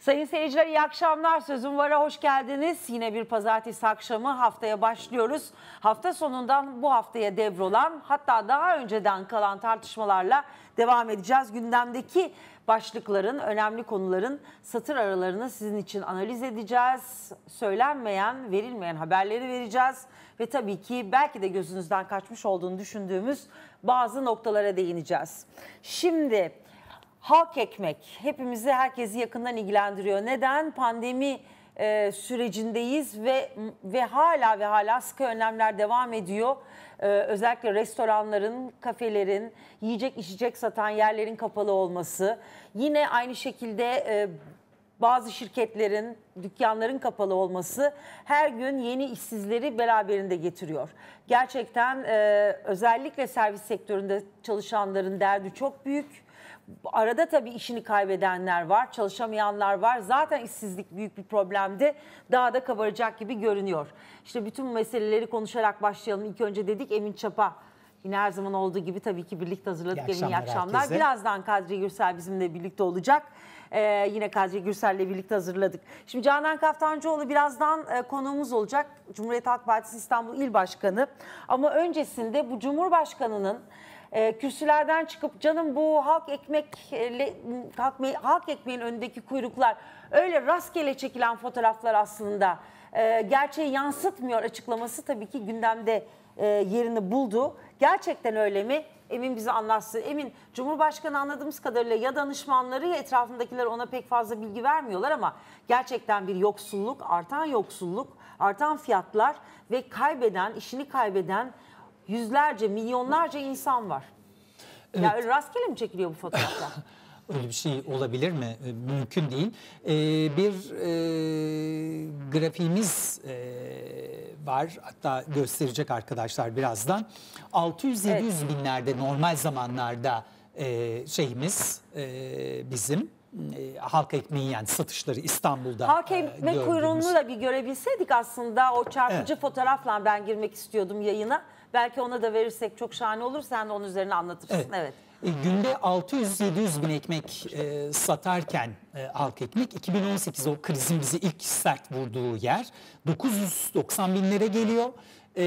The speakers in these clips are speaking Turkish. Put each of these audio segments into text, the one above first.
Sayın seyirciler iyi akşamlar. Sözüm Var'a hoş geldiniz. Yine bir pazartesi akşamı haftaya başlıyoruz. Hafta sonundan bu haftaya devrolan hatta daha önceden kalan tartışmalarla devam edeceğiz. Gündemdeki başlıkların, önemli konuların satır aralarını sizin için analiz edeceğiz. Söylenmeyen, verilmeyen haberleri vereceğiz. Ve tabii ki belki de gözünüzden kaçmış olduğunu düşündüğümüz bazı noktalara değineceğiz. Şimdi halk ekmek hepimizi herkesi yakından ilgilendiriyor. Neden? Pandemi e, sürecindeyiz ve ve hala ve hala sıkı önlemler devam ediyor. E, özellikle restoranların, kafelerin, yiyecek içecek satan yerlerin kapalı olması. Yine aynı şekilde e, bazı şirketlerin, dükkanların kapalı olması her gün yeni işsizleri beraberinde getiriyor. Gerçekten e, özellikle servis sektöründe çalışanların derdi çok büyük. Arada tabii işini kaybedenler var, çalışamayanlar var. Zaten işsizlik büyük bir problemdi. Daha da kabaracak gibi görünüyor. İşte bütün bu meseleleri konuşarak başlayalım. İlk önce dedik Emin Çapa. Yine her zaman olduğu gibi tabii ki birlikte hazırladık. İyi Emin iyi akşamlar akşamlar. herkese. Birazdan Kadri Gürsel bizimle birlikte olacak. Ee, yine Kadri Gürsel'le birlikte hazırladık. Şimdi Canan Kaftancıoğlu birazdan e, konuğumuz olacak. Cumhuriyet Halk Partisi İstanbul İl Başkanı. Ama öncesinde bu Cumhurbaşkanı'nın e, kürsülerden çıkıp canım bu halk ekmek halk, halk ekmeğin önündeki kuyruklar öyle rastgele çekilen fotoğraflar aslında e, gerçeği yansıtmıyor açıklaması tabii ki gündemde e, yerini buldu. Gerçekten öyle mi? Emin bize anlatsın. Emin Cumhurbaşkanı anladığımız kadarıyla ya danışmanları ya etrafındakiler ona pek fazla bilgi vermiyorlar ama gerçekten bir yoksulluk, artan yoksulluk, artan fiyatlar ve kaybeden, işini kaybeden yüzlerce, milyonlarca insan var. Evet. Ya rastgele mi çekiliyor bu fotoğraflar? Öyle bir şey olabilir mi? E, Mümkün değil. Ee, bir e, grafiğimiz e, var. Hatta gösterecek arkadaşlar birazdan. 600-700 evet. binlerde normal zamanlarda e, şeyimiz e, bizim e, halk ekmeği yani satışları İstanbul'da Halk ekmek e, kuyruğunu da bir görebilseydik aslında o çarpıcı evet. fotoğrafla ben girmek istiyordum yayına. Belki ona da verirsek çok şahane olur. Sen de onun üzerine anlatırsın. Evet. evet. E, günde 600-700 bin ekmek e, satarken e, halk ekmek 2018 o krizin bizi ilk sert vurduğu yer 990 binlere geliyor. E,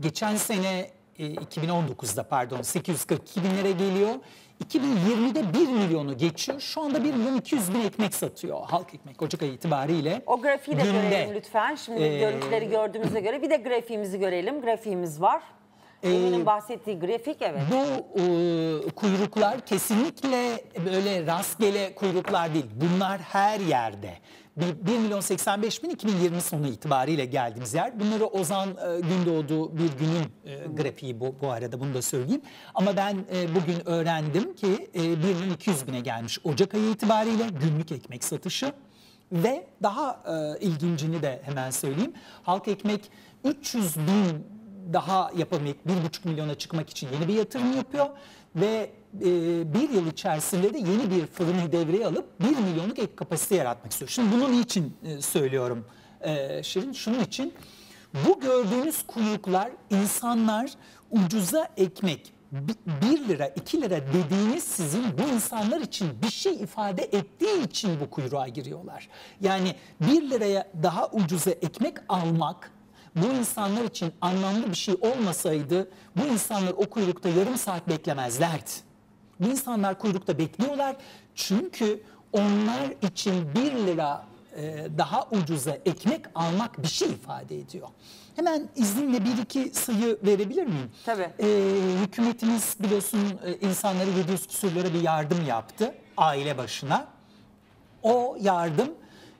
geçen sene e, 2019'da pardon 842 binlere geliyor. 2020'de 1 milyonu geçiyor. Şu anda 1 milyon 200 bin ekmek satıyor halk ekmek Ocak ayı itibariyle. O grafiği de günde, görelim lütfen. Şimdi e, görüntüleri gördüğümüze göre bir de grafiğimizi görelim. Grafiğimiz var. Emin'in bahsettiği grafik evet. Bu e, kuyruklar kesinlikle böyle rastgele kuyruklar değil. Bunlar her yerde. 1 milyon 85 bin 2020 sonu itibariyle geldiğimiz yer. Bunları Ozan e, Gündoğdu bir günün e, grafiği bu, bu arada bunu da söyleyeyim. Ama ben e, bugün öğrendim ki e, 1 milyon 200 bine gelmiş Ocak ayı itibariyle günlük ekmek satışı. Ve daha e, ilgincini de hemen söyleyeyim. Halk ekmek 300 bin daha yapamayıp 1,5 milyona çıkmak için yeni bir yatırım yapıyor ve e, bir yıl içerisinde de yeni bir fırını devreye alıp 1 milyonluk ek kapasite yaratmak istiyor. Şimdi bunun için e, söylüyorum e, Şirin, şunun için bu gördüğünüz kuyruklar insanlar ucuza ekmek 1 lira 2 lira dediğiniz sizin bu insanlar için bir şey ifade ettiği için bu kuyruğa giriyorlar. Yani 1 liraya daha ucuza ekmek almak bu insanlar için anlamlı bir şey olmasaydı bu insanlar o kuyrukta yarım saat beklemezlerdi. Bu insanlar kuyrukta bekliyorlar çünkü onlar için bir lira e, daha ucuza ekmek almak bir şey ifade ediyor. Hemen izninle bir iki sayı verebilir miyim? Tabii. Ee, hükümetimiz biliyorsun e, insanlara 700 küsürlere bir yardım yaptı aile başına. O yardım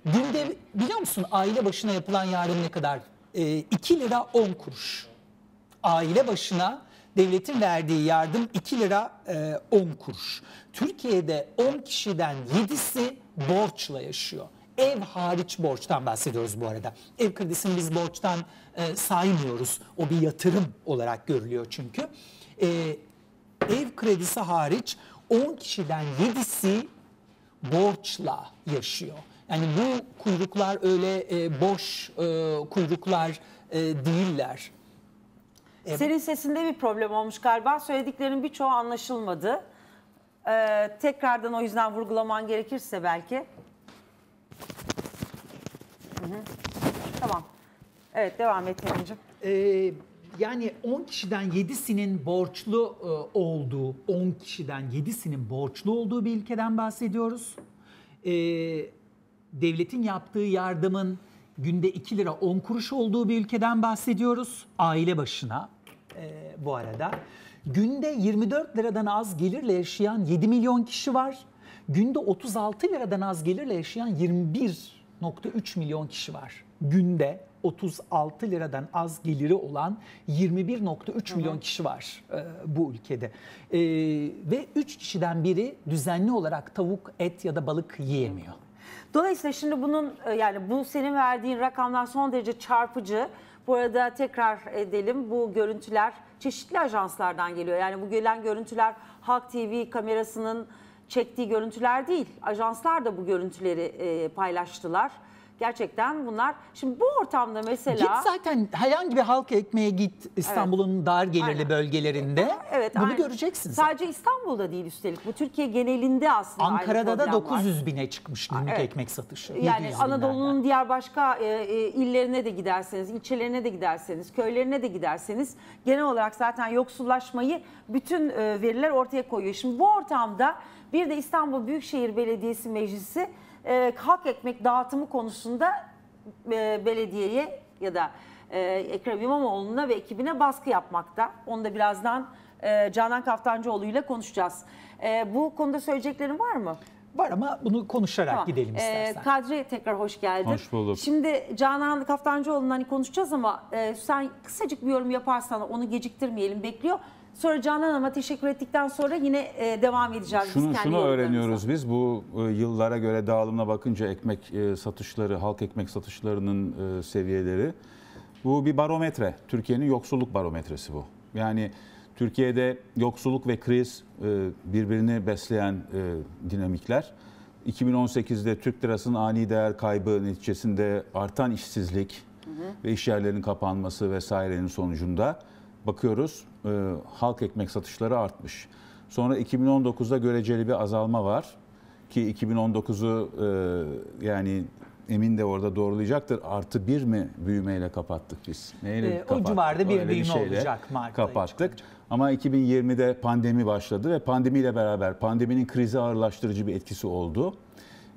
günde biliyor musun aile başına yapılan yardım ne kadar 2 e, lira 10 kuruş. Aile başına devletin verdiği yardım 2 lira 10 e, kuruş. Türkiye'de 10 kişiden 7'si borçla yaşıyor. Ev hariç borçtan bahsediyoruz bu arada. Ev kredisini biz borçtan e, saymıyoruz. O bir yatırım olarak görülüyor çünkü. E, ev kredisi hariç 10 kişiden 7'si borçla yaşıyor. Yani bu kuyruklar öyle e, boş e, kuyruklar e, değiller. E, Senin sesinde bir problem olmuş galiba. Söylediklerin birçoğu anlaşılmadı. Ee, tekrardan o yüzden vurgulaman gerekirse belki. Tamam. Evet devam et Yayıncım. Ee, yani 10 kişiden 7'sinin borçlu e, olduğu, 10 kişiden 7'sinin borçlu olduğu bir ülkeden bahsediyoruz. Ee, devletin yaptığı yardımın günde 2 lira 10 kuruş olduğu bir ülkeden bahsediyoruz. Aile başına e, bu arada. Günde 24 liradan az gelirle yaşayan 7 milyon kişi var. Günde 36 liradan az gelirle yaşayan 21.3 milyon kişi var. Günde 36 liradan az geliri olan 21.3 milyon kişi var e, bu ülkede. E, ve 3 kişiden biri düzenli olarak tavuk, et ya da balık yiyemiyor. Dolayısıyla şimdi bunun e, yani bu senin verdiğin rakamlar son derece çarpıcı. Bu arada tekrar edelim bu görüntüler çeşitli ajanslardan geliyor. Yani bu gelen görüntüler Halk TV kamerasının çektiği görüntüler değil. Ajanslar da bu görüntüleri e, paylaştılar. Gerçekten bunlar. Şimdi bu ortamda mesela Git zaten herhangi bir halk ekmeğe git İstanbul'un dar gelirli Aynen. bölgelerinde evet bunu aynen. göreceksin. zaten. Sadece İstanbul'da değil üstelik. Bu Türkiye genelinde aslında Ankara'da da problem var. 900 bine çıkmış günlük Evet. ekmek satışı. Yani 700 binlerden. Anadolu'nun diğer başka e, e, illerine de giderseniz, ilçelerine de giderseniz, köylerine de giderseniz genel olarak zaten yoksullaşmayı bütün e, veriler ortaya koyuyor. Şimdi bu ortamda bir de İstanbul Büyükşehir Belediyesi Meclisi e, halk ekmek dağıtımı konusunda e, belediyeye ya da e, Ekrem İmamoğlu'na ve ekibine baskı yapmakta. Onu da birazdan e, Canan Kaftancıoğlu ile konuşacağız. E, bu konuda söyleyeceklerin var mı? Var ama bunu konuşarak Tamam. gidelim Ee, istersen. Kadri tekrar hoş geldin. Hoş bulduk. Şimdi Canan Kaftancıoğlu'ndan hani konuşacağız ama e, sen kısacık bir yorum yaparsan onu geciktirmeyelim bekliyor. Sonra Canan Hanım'a teşekkür ettikten sonra yine e, devam edeceğiz. biz Şunu, kendi şunu öğreniyoruz biz bu e, yıllara göre dağılımına bakınca ekmek e, satışları, halk ekmek satışlarının e, seviyeleri. Bu bir barometre. Türkiye'nin yoksulluk barometresi bu. Yani Türkiye'de yoksulluk ve kriz e, birbirini besleyen e, dinamikler. 2018'de Türk lirasının ani değer kaybı neticesinde artan işsizlik ve iş yerlerinin kapanması vesairenin sonucunda bakıyoruz e, halk ekmek satışları artmış. Sonra 2019'da göreceli bir azalma var ki 2019'u e, yani Emin de orada doğrulayacaktır. Artı bir mi büyümeyle kapattık biz? Neyle Ee, o kapattık? civarda bir Öyle büyüme şeyle olacak Mart ayı Kapattık. Ama 2020'de pandemi başladı ve pandemiyle beraber pandeminin krizi ağırlaştırıcı bir etkisi oldu.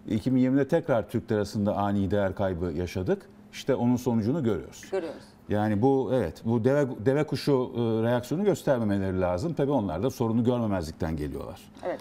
2020'de tekrar Türk lirasında ani değer kaybı yaşadık. İşte onun sonucunu görüyoruz. Görüyoruz. Yani bu evet bu deve, deve kuşu e, reaksiyonu göstermemeleri lazım. Tabii onlar da sorunu görmemezlikten geliyorlar. Evet.